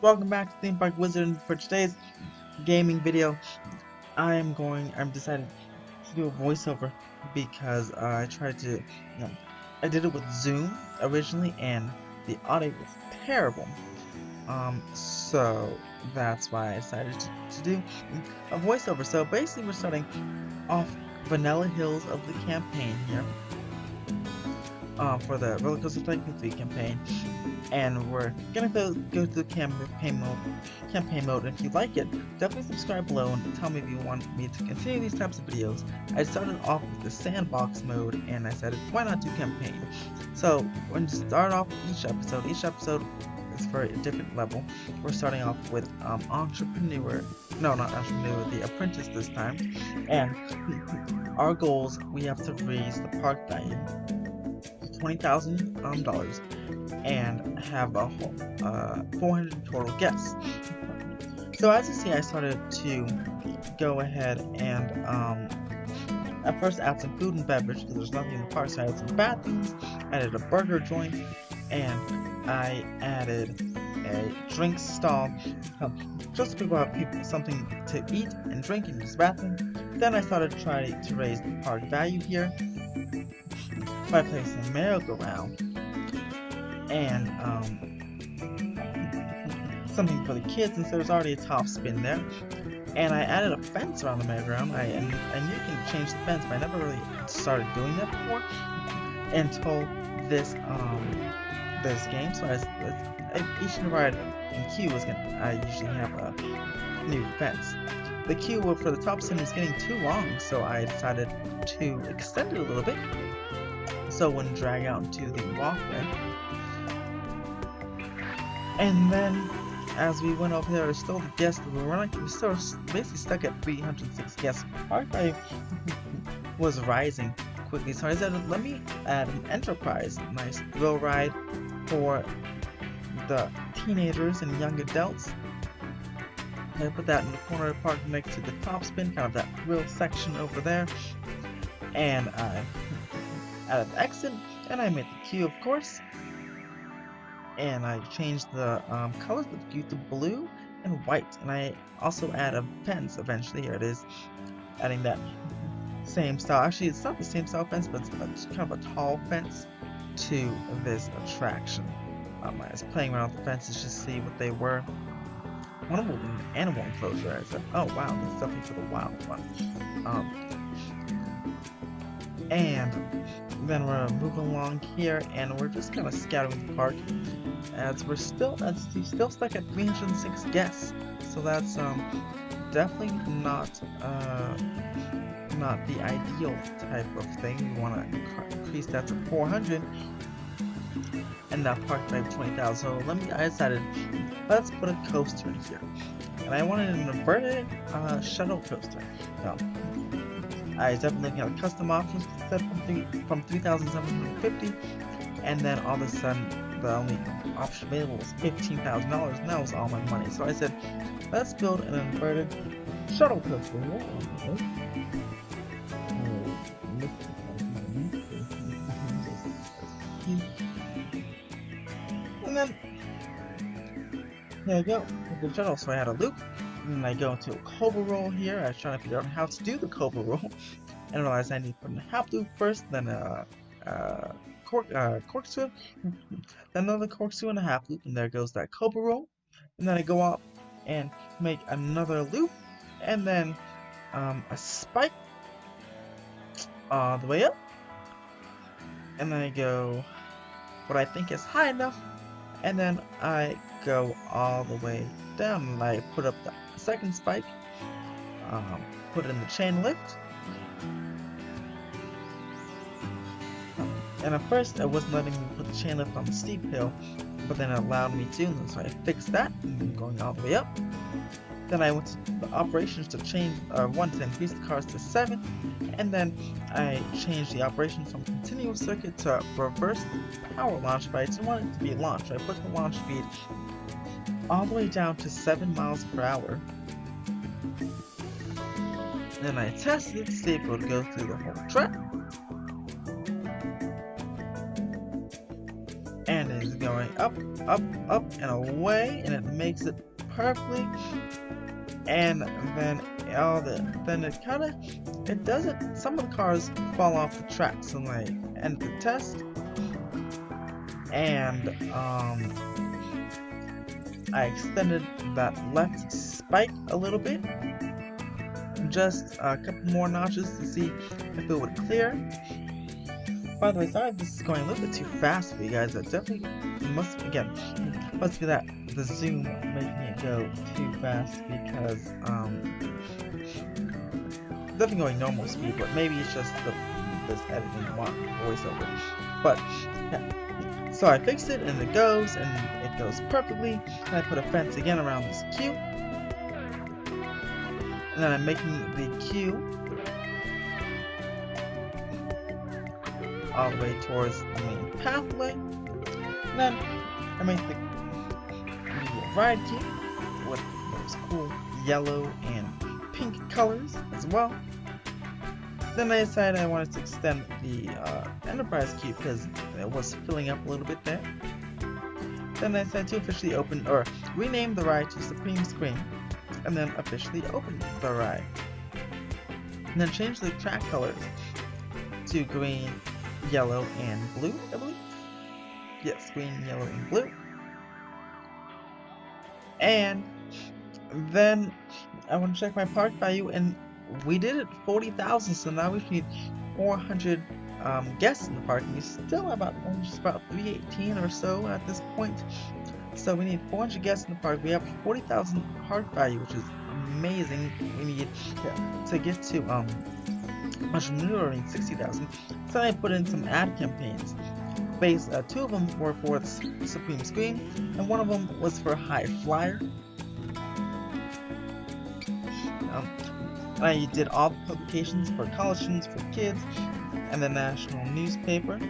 welcome back to Theme Park Wizard. For today's gaming video, I am going, I'm decided to do a voiceover because uh, I tried to, you know, I did it with Zoom originally and the audio was terrible. Um, so that's why I decided to, to do a voiceover. So basically we're starting off Vanilla Hills of the campaign here. Uh, for the Roller Coaster Tycoon 3 campaign and we're gonna go, go to the campaign mode, campaign mode. If you like it, definitely subscribe below and tell me if you want me to continue these types of videos. I started off with the sandbox mode, and I said, why not do campaign? So when you start off each episode, each episode is for a different level. We're starting off with um, entrepreneur, no, not entrepreneur, the apprentice this time, and our goals we have to raise the park value twenty thousand um, dollars and have a whole, uh, 400 total guests. So as you see, I started to go ahead and um, at first add some food and beverage because there's nothing in the park. So I added some bathrooms, added a burger joint, and I added a drink stall um, just so people have people something to eat and drink in this bathroom. Then I started to try to raise the park value here by placing merry-go-round and um, something for the kids since there was already a top spin there. And I added a fence around the merry-go-round. I and, and you can change the fence, but I never really started doing that before until this um this game. So I, I each ride in queue was gonna I usually have a new fence. The queue for the top spin was getting too long, so I decided to extend it a little bit. So when drag out into the walkway, and then, as we went over there, still the guests we were running. We still basically stuck at 306 guests. Our value was rising quickly, so I said, let me add an enterprise, nice thrill ride for the teenagers and young adults. I put that in the corner of the park next to the top spin, kind of that thrill section over there. And I added exit, and I made the queue, of course. And I changed the um, colors of the queue to blue and white and I also add a fence eventually. Here it is adding that same style. Actually it's not the same style fence but it's kind of a tall fence to this attraction um, I was playing around with the fences just to see what they were. One of them was an animal enclosure I said oh wow that's definitely for the wild one. Um, and then we're moving along here and we're just kind of scouting the park as we're still as still stuck at 306 guests. So that's um definitely not uh not the ideal type of thing. We want to increase that to 400 and that park by 20,000 so let me I decided let's put a coaster in here. And I wanted an inverted uh, shuttle coaster no I definitely have custom options from, from 3,750 and then all of a sudden the only option available was $15,000 and that was all my money. So I said let's build an inverted shuttle coaster and then there you go. The shuttle so I had a loop and then I go into a cobra roll here. I trying to figure out how to do the cobra roll. And realized I need to put in a half loop first, then a, a cork, uh, corkscrew, then another corkscrew and a half loop, and there goes that cobra roll. And then I go up and make another loop, and then um, a spike all the way up. And then I go what I think is high enough, and then I go all the way down, and I put up the second spike, um, put it in the chain lift, and at first it wasn't letting me put the chain lift on the steep hill, but then it allowed me to, so I fixed that, going all the way up. Then I went to the operations to change, uh, one to increase the cars to 7, and then I changed the operation from continuous circuit to reverse power launch, but I didn't want it to be launched. I put the launch speed all the way down to 7 miles per hour. Then I tested to see if it would go through the whole track. And it is going up, up, up, and away, and it makes it perfectly. And then all the then it kind of it doesn't. Some of the cars fall off the tracks and they end the test, and um, I extended that left spike a little bit, just a couple more notches to see if it would clear. By the way, sorry this is going a little bit too fast for you guys. It definitely must again must be that the zoom making it go too fast because um definitely going normal speed, but maybe it's just the this editing one voiceover. But yeah. so I fixed it and it goes and it goes perfectly. And I put a fence again around this queue. And then I'm making the queue all the way towards the main pathway. And then I make the, the ride queue with those cool yellow and pink colors as well. Then I decided I wanted to extend the uh, Enterprise queue because it was filling up a little bit there. Then I decided to officially open, or rename the ride to Supreme Scream, and then officially open the ride. And then change the track colors to green, yellow, and blue, I believe. Yes, green, yellow, and blue. And then I want to check my park value, and we did it 40,000, so now we need 400 um, guests in the park, and we still have about just about 318 or so at this point. So we need 400 guests in the park. We have 40,000 park value, which is amazing. We need to, get to um than 60,000. So I put in some ad campaigns. Uh, two of them were for Supreme Scream, and one of them was for High Flyer. Um, I did all the publications for college students, for kids, and the national newspaper.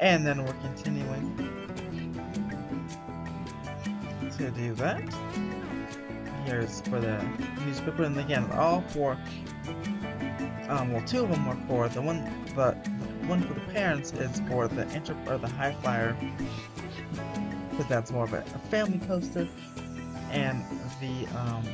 And then we're continuing to do that. Here's for the newspaper, and again, all four, um, well, two of them were for the one, but one for the parents is for the inter or the high flyer because that's more of a, a, family coaster and the um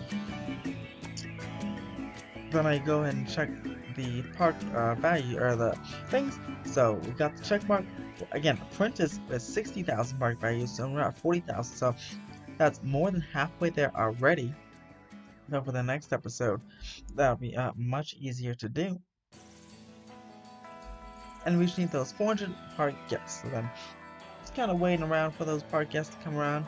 then I go and check the park uh, value or the things. So we got the check mark again print is, is 60,000 park value so we're at 40,000 so that's more than halfway there already. So for the next episode that'll be uh, much easier to do. And we just need those 400 park guests. So then, just kind of waiting around for those park guests to come around,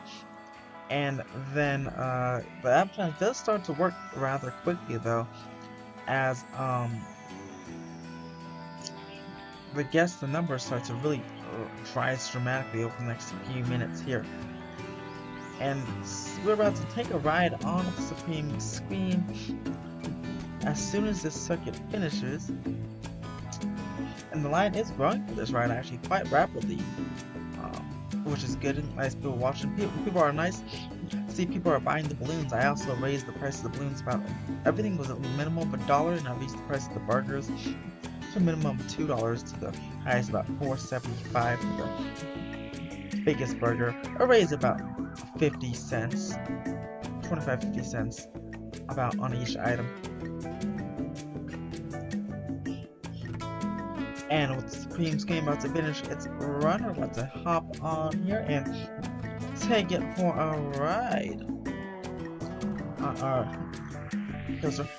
and then uh, the advertising does start to work rather quickly though, as um, the guests, the numbers start to really rise dramatically over the next few minutes here. And we're about to take a ride on the Supreme Scream. As soon as this circuit finishes, and the line is growing for this ride actually quite rapidly, um, which is good and nice people watching. People, people are nice. See, people are buying the balloons. I also raised the price of the balloons about everything was of a dollar, and I raised the price of the burgers a minimum of two dollars to the highest about four seventy five for the biggest burger. A raise about fifty cents, 25 50 cents about on each item. And with the Supreme Scream about to finish its run, we're about to hop on here and take it for a ride. Uh, uh,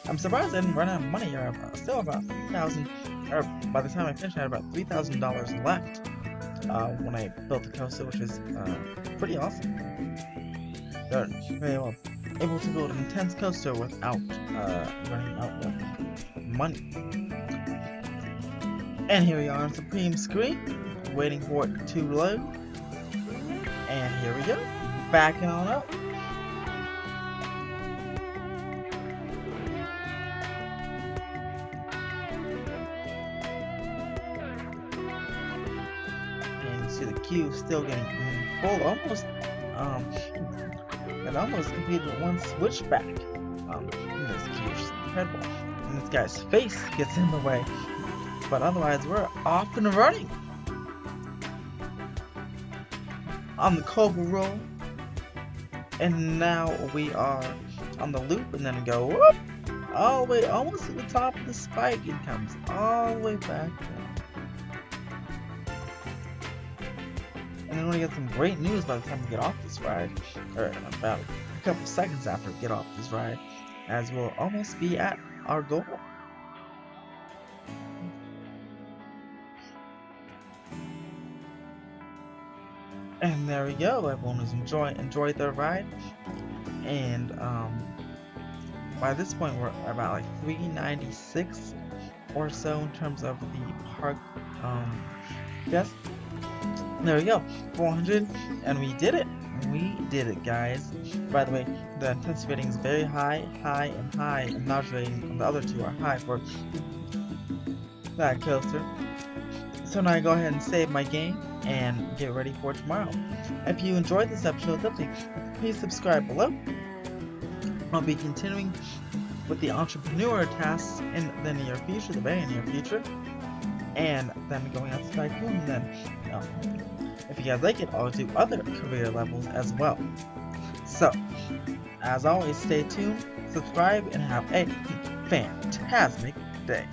I'm surprised I didn't run out of money here. I'm still about 3000 or by the time I finished, I had about $3,000 left uh, when I built the coaster, which is uh, pretty awesome. They're very well able to build an intense coaster without uh, running out of money. And here we are on Supreme Scream, waiting for it to load. And here we go, backing on up. And the queue still getting full, almost, um, it almost completed one switchback. Um, incredible. And this guy's face gets in the way. But otherwise, we're off and running. On the Cobra roll. And now we are on the loop and then go whoop, all the way almost to the top of the spike and comes all the way back. Then we get some great news by the time we get off this ride, or about a couple seconds after we get off this ride, as we'll almost be at our goal. And there we go. Everyone was enjoy enjoyed their ride, and um, by this point we're about like 396 or so in terms of the park um. There we go, 400, and we did it. We did it, guys. By the way, the intensity rating is very high, high, and high, and nausea rating the other two are high for that coaster. So now I go ahead and save my game and get ready for tomorrow. If you enjoyed this episode, please subscribe below. I'll be continuing with the entrepreneur tasks in the near future, the very near future, and then going out to Tycoon. Then, um, if you guys like it, I'll do other career levels as well. So, as always, stay tuned, subscribe, and have a fantastic day.